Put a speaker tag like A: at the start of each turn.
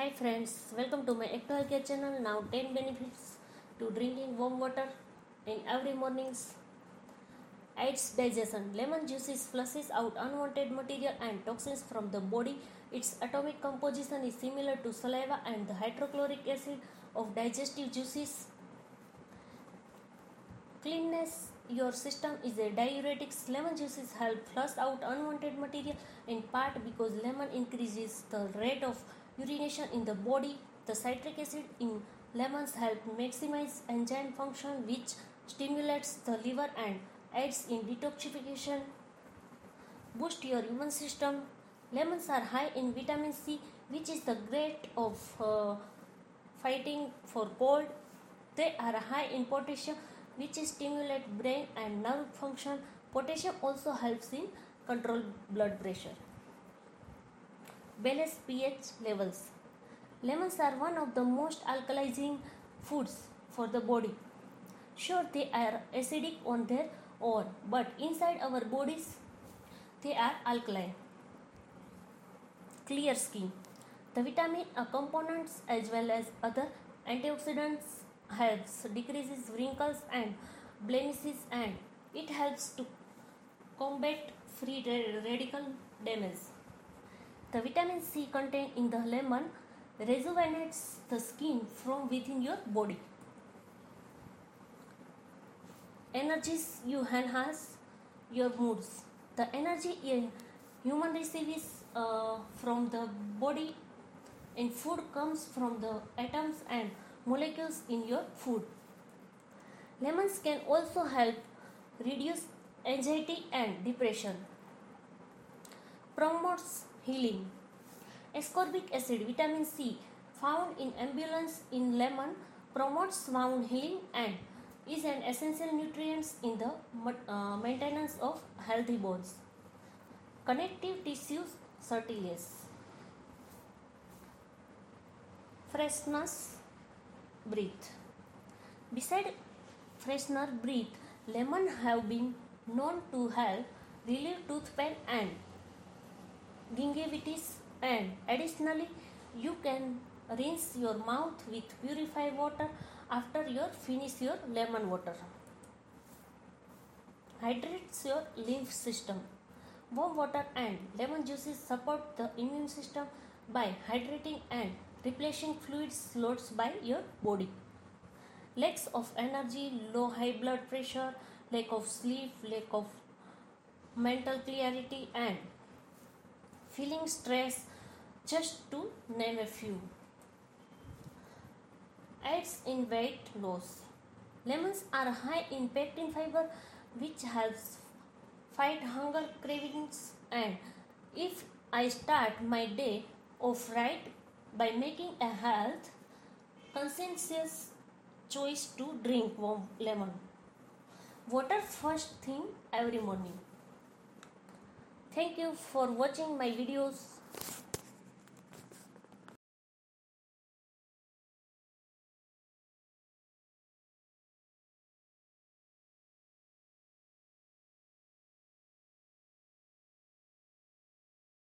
A: Hi friends, welcome to my Active Care channel. Now 10 benefits to drinking warm water in every mornings. Aids digestion. Lemon juices flushes out unwanted material and toxins from the body. Its atomic composition is similar to saliva and the hydrochloric acid of digestive juices. Cleanness your system is a diuretic. Lemon juices help flush out unwanted material in part because lemon increases the rate of urination in the body. The citric acid in lemons help maximize enzyme function which stimulates the liver and aids in detoxification. Boost your immune system. Lemons are high in vitamin C which is the great of uh, fighting for cold. They are high in potassium which stimulate brain and nerve function. Potassium also helps in control blood pressure. Balance pH levels. Lemons are one of the most alkalizing foods for the body. Sure, they are acidic on their own, but inside our bodies, they are alkaline. Clear skin. The vitamin A components as well as other antioxidants helps decreases wrinkles and blemishes and it helps to combat free radical damage. The vitamin C contained in the lemon rejuvenates the skin from within your body. Energies you enhance your moods. The energy a human receives uh, from the body and food comes from the atoms and molecules in your food. Lemons can also help reduce anxiety and depression. Promotes healing. Ascorbic acid, vitamin C, found in ambulance in lemon, promotes wound healing and is an essential nutrient in the uh, maintenance of healthy bones. Connective tissues cartilage. Freshness breathe. Beside freshener breathe, lemon have been known to help relieve tooth pain and gingivitis and additionally you can rinse your mouth with purified water after you finish your lemon water. Hydrates your lymph system. Warm water and lemon juices support the immune system by hydrating and replacing fluids lost by your body. Lacks of energy, low high blood pressure, lack of sleep, lack of mental clarity, and feeling stress, just to name a few. Aids in weight loss. Lemons are high in pectin fiber, which helps fight hunger cravings. And if I start my day off right by making a health conscientious choice to drink warm lemon water first thing every morning thank you for watching my videos